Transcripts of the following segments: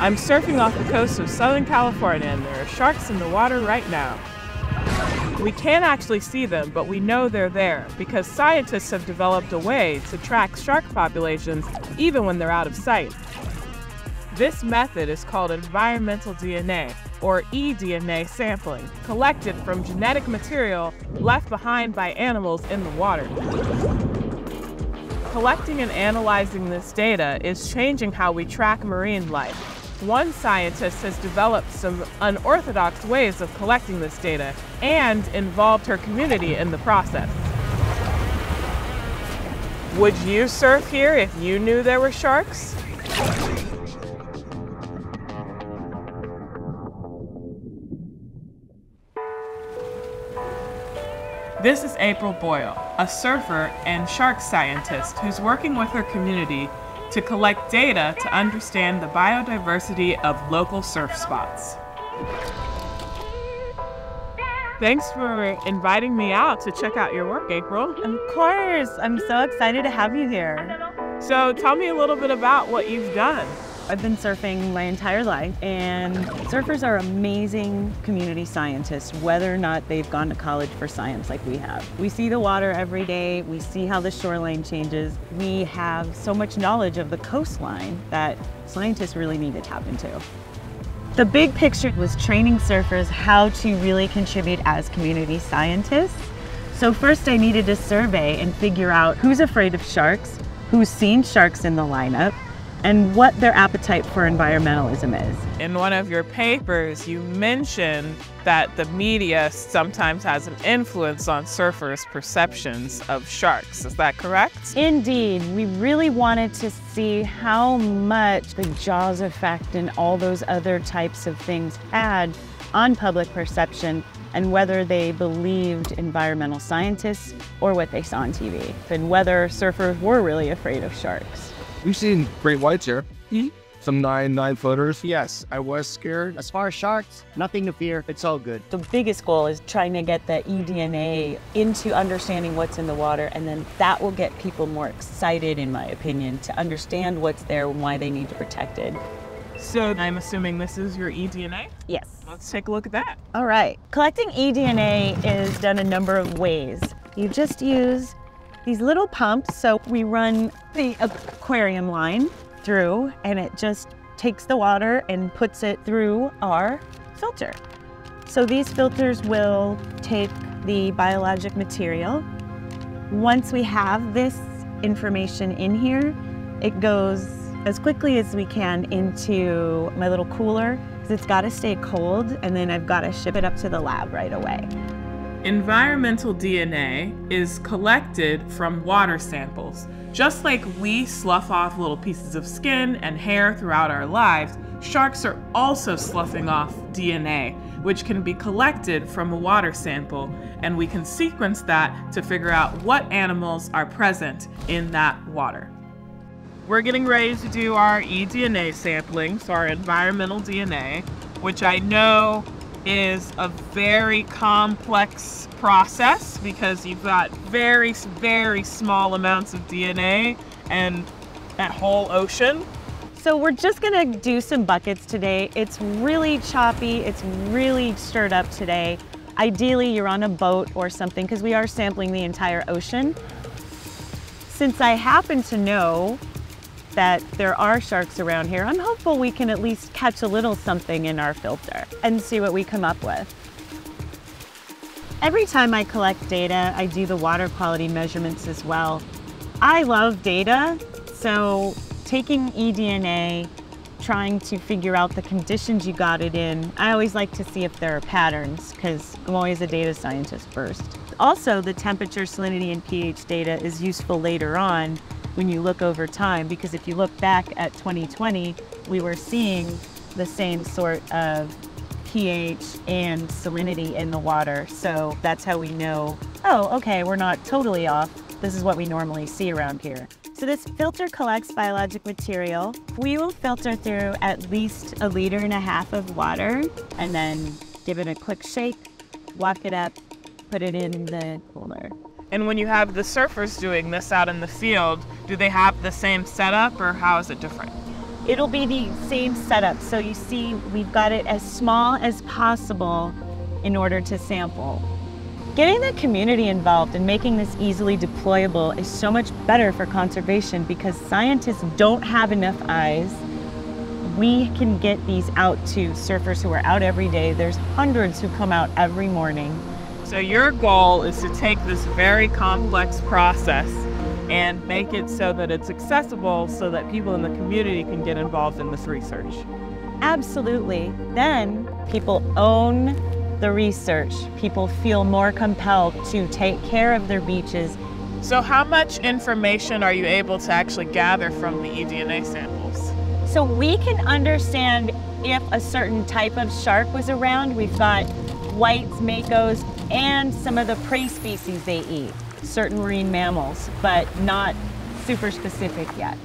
I'm surfing off the coast of Southern California and there are sharks in the water right now. We can't actually see them, but we know they're there because scientists have developed a way to track shark populations even when they're out of sight. This method is called environmental DNA, or eDNA sampling, collected from genetic material left behind by animals in the water. Collecting and analyzing this data is changing how we track marine life. One scientist has developed some unorthodox ways of collecting this data and involved her community in the process. Would you surf here if you knew there were sharks? This is Apryl Boyle, a surfer and shark scientist who's working with her community to collect data to understand the biodiversity of local surf spots. Thanks for inviting me out to check out your work, Apryl. Of course. I'm so excited to have you here. So, tell me a little bit about what you've done. I've been surfing my entire life, and surfers are amazing community scientists, whether or not they've gone to college for science like we have. We see the water every day, we see how the shoreline changes. We have so much knowledge of the coastline that scientists really need to tap into. The big picture was training surfers how to really contribute as community scientists. So first I needed to survey and figure out who's afraid of sharks, who's seen sharks in the lineup, and what their appetite for environmentalism is. In one of your papers, you mentioned that the media sometimes has an influence on surfers' perceptions of sharks. Is that correct? Indeed. We really wanted to see how much the Jaws effect and all those other types of things had on public perception and whether they believed environmental scientists or what they saw on TV, and whether surfers were really afraid of sharks. We've seen great whites here. Mm-hmm. Some nine, nine footers. Yes, I was scared. As far as sharks, nothing to fear. It's all good. The biggest goal is trying to get the eDNA into understanding what's in the water, and then that will get people more excited, in my opinion, to understand what's there and why they need to protect it. So I'm assuming this is your eDNA? Yes. Let's take a look at that. All right. Collecting eDNA is done a number of ways. You just use these little pumps. So we run the aquarium line through and it just takes the water and puts it through our filter. So these filters will take the biologic material. Once we have this information in here, it goes as quickly as we can into my little cooler because it's got to stay cold and then I've got to ship it up to the lab right away. Environmental DNA is collected from water samples. Just like we slough off little pieces of skin and hair throughout our lives, sharks are also sloughing off DNA, which can be collected from a water sample, and we can sequence that to figure out what animals are present in that water. We're getting ready to do our eDNA sampling, so our environmental DNA, which I know is a very complex process because you've got very, very small amounts of DNA and that whole ocean. So we're just gonna do some buckets today. It's really choppy, it's really stirred up today. Ideally, you're on a boat or something because we are sampling the entire ocean. Since I happen to know that there are sharks around here, I'm hopeful we can at least catch a little something in our filter and see what we come up with. Every time I collect data, I do the water quality measurements as well. I love data, so taking eDNA, trying to figure out the conditions you got it in, I always like to see if there are patterns because I'm always a data scientist first. Also, the temperature, salinity, and pH data is useful later on when you look over time, because if you look back at 2020, we were seeing the same sort of pH and salinity in the water. So that's how we know, oh, okay, we're not totally off. This is what we normally see around here. So this filter collects biologic material. We will filter through at least a liter and a half of water and then give it a quick shake, walk it up, put it in the cooler. And when you have the surfers doing this out in the field, do they have the same setup or how is it different? It'll be the same setup. So you see, we've got it as small as possible in order to sample. Getting the community involved and making this easily deployable is so much better for conservation because scientists don't have enough eyes. We can get these out to surfers who are out every day. There's hundreds who come out every morning. So your goal is to take this very complex process and make it so that it's accessible so that people in the community can get involved in this research. Absolutely. Then people own the research. People feel more compelled to take care of their beaches. So, how much information are you able to actually gather from the eDNA samples? So, we can understand if a certain type of shark was around. We've got whites, makos, and some of the prey species they eat, certain marine mammals, but not super specific yet.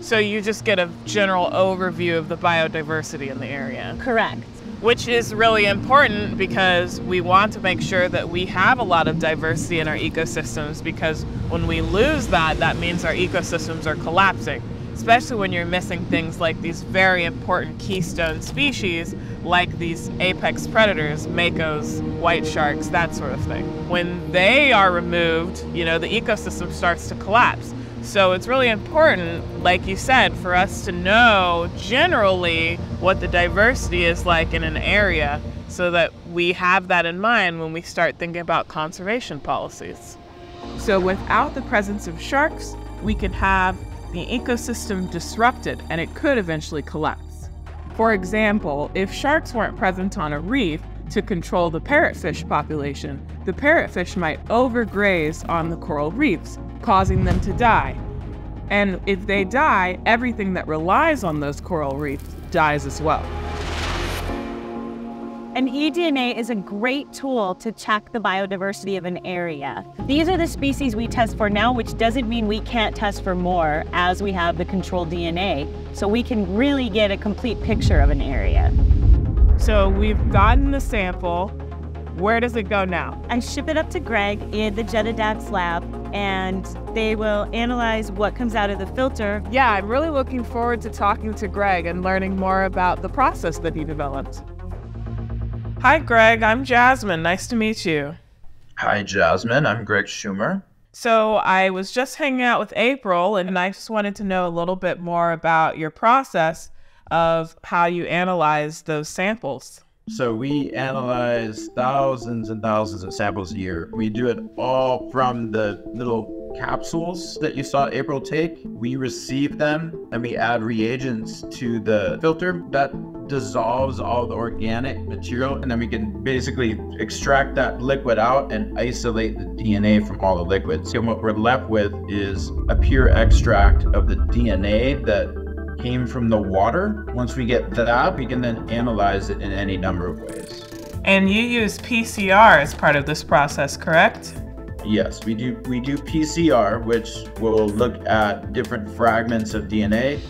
So, you just get a general overview of the biodiversity in the area? Correct which is really important because we want to make sure that we have a lot of diversity in our ecosystems because when we lose that, that means our ecosystems are collapsing, especially when you're missing things like these very important keystone species like these apex predators, makos, white sharks, that sort of thing. When they are removed, you know, the ecosystem starts to collapse. So it's really important, like you said, for us to know generally what the diversity is like in an area so that we have that in mind when we start thinking about conservation policies. So without the presence of sharks, we could have the ecosystem disrupted and it could eventually collapse. For example, if sharks weren't present on a reef to control the parrotfish population, the parrotfish might overgraze on the coral reefs, causing them to die. And if they die, everything that relies on those coral reefs dies as well. An eDNA is a great tool to check the biodiversity of an area. These are the species we test for now, which doesn't mean we can't test for more as we have the control DNA. So we can really get a complete picture of an area. So we've gotten the sample, where does it go now? I ship it up to Gregg in the Genidaqs lab, and they will analyze what comes out of the filter. Yeah, I'm really looking forward to talking to Gregg and learning more about the process that he developed. Hi, Gregg. I'm Jasmin. Nice to meet you. Hi, Jasmin. I'm Gregg Schumer. So, I was just hanging out with Apryl, and I just wanted to know a little bit more about your process of how you analyze those samples. So we analyze thousands and thousands of samples a year. We do it all from the little capsules that you saw Apryl take. We receive them and we add reagents to the filter that dissolves all the organic material. And then we can basically extract that liquid out and isolate the DNA from all the liquids. And what we're left with is a pure extract of the DNA that came from the water. Once we get that, we can then analyze it in any number of ways. And you use PCR as part of this process, correct? Yes, we do we do PCR, which will look at different fragments of DNA.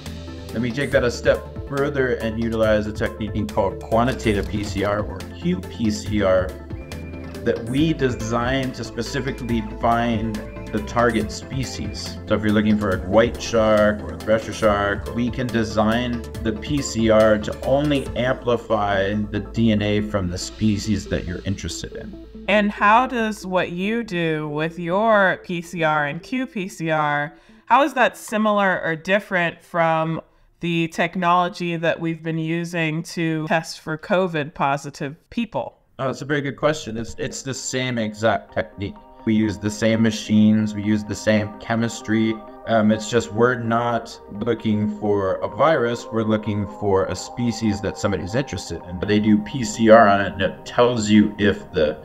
Then we take that a step further and utilize a technique called quantitative PCR or qPCR that we design to specifically find the target species. So if you're looking for a white shark or a thresher shark, we can design the PCR to only amplify the DNA from the species that you're interested in. And how does what you do with your PCR and qPCR, how is that similar or different from the technology that we've been using to test for COVID positive people? Oh, that's a very good question. It's, it's the same exact technique. We use the same machines, we use the same chemistry. Um, it's just we're not looking for a virus, we're looking for a species that somebody's interested in. They do PCR on it and it tells you if the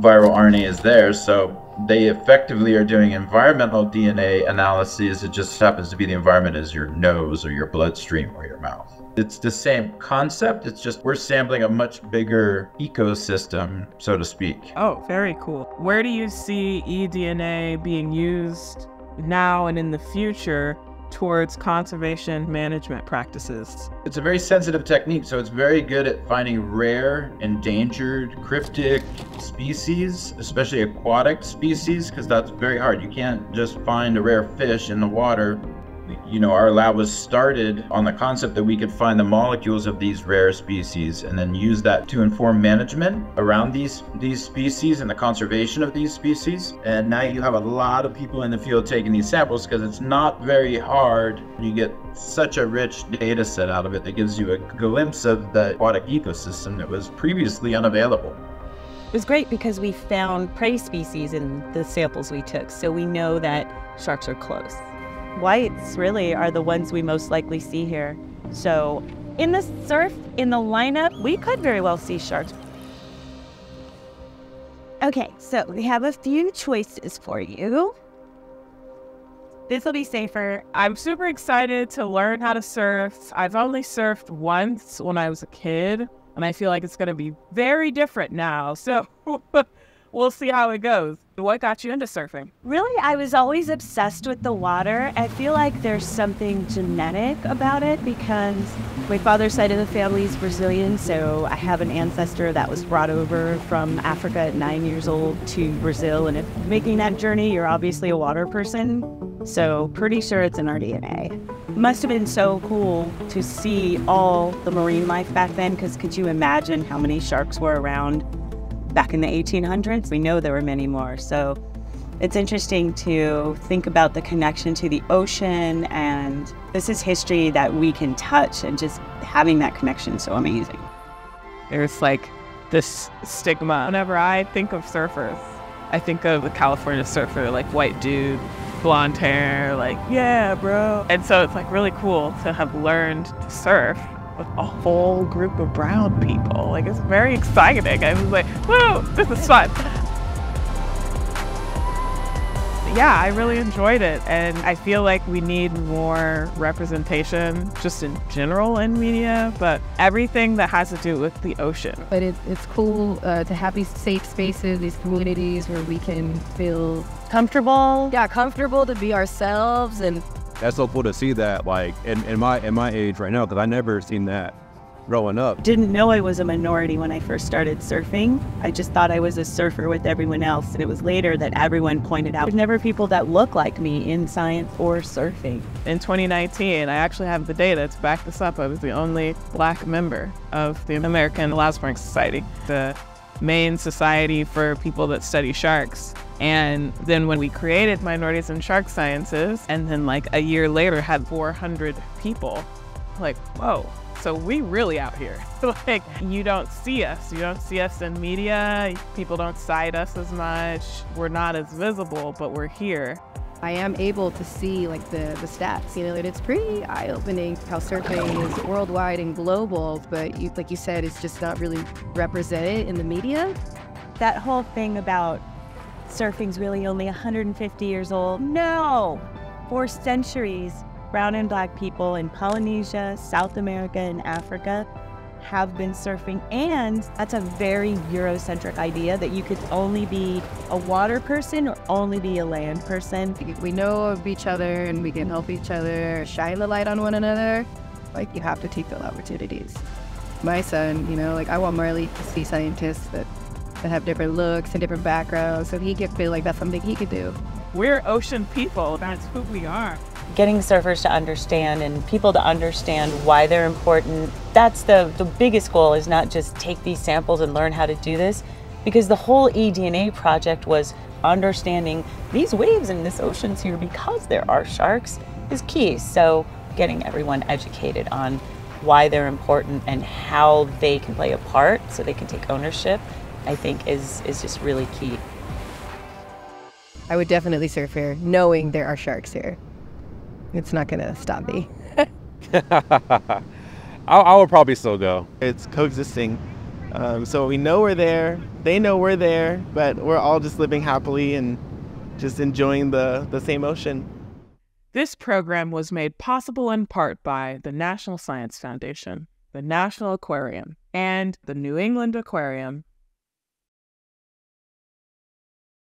viral RNA is there. So they effectively are doing environmental DNA analyses. It just happens to be the environment is your nose or your bloodstream or your mouth. It's the same concept. It's just we're sampling a much bigger ecosystem, so to speak. Oh, very cool. Where do you see eDNA being used now and in the future towards conservation management practices? It's a very sensitive technique, so it's very good at finding rare, endangered, cryptic species, especially aquatic species, because that's very hard. You can't just find a rare fish in the water you know, our lab was started on the concept that we could find the molecules of these rare species and then use that to inform management around these these species and the conservation of these species. And now you have a lot of people in the field taking these samples because it's not very hard. You get such a rich data set out of it that gives you a glimpse of the aquatic ecosystem that was previously unavailable. It was great because we found prey species in the samples we took, so we know that sharks are close. Whites really are the ones we most likely see here. So in the surf, in the lineup, we could very well see sharks. Okay, so we have a few choices for you. This will be safer. I'm super excited to learn how to surf. I've only surfed once when I was a kid, and I feel like it's going to be very different now. So we'll see how it goes. What got you into surfing? Really, I was always obsessed with the water. I feel like there's something genetic about it because my father's side of the family is Brazilian, so I have an ancestor that was brought over from Africa at nine years old to Brazil. And if making that journey, you're obviously a water person. So, pretty sure it's in our DNA. Must have been so cool to see all the marine life back then because could you imagine how many sharks were around back in the 1800s, we know there were many more. So it's interesting to think about the connection to the ocean, and this is history that we can touch, and just having that connection is so amazing. There's like this stigma. Whenever I think of surfers, I think of the California surfer, like white dude, blonde hair, like, yeah, bro. And so it's like really cool to have learned to surf with a whole group of brown people. Like it's very exciting. I was like, whoa, this is fun. yeah, I really enjoyed it. And I feel like we need more representation just in general in media, but everything that has to do with the ocean. But it, it's cool uh, to have these safe spaces, these communities where we can feel comfortable. Yeah, comfortable to be ourselves and that's so cool to see that like in, in my in my age right now because I never seen that growing up. Didn't know I was a minority when I first started surfing. I just thought I was a surfer with everyone else. And it was later that everyone pointed out there's never people that look like me in science or surfing. In 2019, I actually have the data to back this up. I was the only black member of the American Elasmobranch Society, the main society for people that study sharks. And then when we created Minorities in Shark Sciences, and then like a year later had 400 people, like, whoa. So we really out here. like you don't see us. You don't see us in media. People don't cite us as much. We're not as visible, but we're here. I am able to see like the, the stats, you know, and it's pretty eye-opening how surfing is worldwide and global, but you, like you said, it's just not really represented in the media. That whole thing about surfing's really only 150 years old. No! For centuries, brown and black people in Polynesia, South America, and Africa have been surfing. And that's a very Eurocentric idea that you could only be a water person or only be a land person. We know of each other and we can help each other shine the light on one another. Like, you have to take those opportunities. My son, you know, like, I want Marley to see scientists that that have different looks and different backgrounds, so he could feel like that's something he could do. We're ocean people. That's who we are. Getting surfers to understand and people to understand why they're important. That's the, the biggest goal is not just take these samples and learn how to do this, because the whole eDNA project was understanding these waves in this ocean's here because there are sharks is key. So getting everyone educated on why they're important and how they can play a part so they can take ownership I think is is just really key. I would definitely surf here, knowing there are sharks here. It's not gonna stop me. I, I would probably still go. It's coexisting. Um, so we know we're there, they know we're there, but we're all just living happily and just enjoying the, the same ocean. This program was made possible in part by the National Science Foundation, the National Aquarium, and the New England Aquarium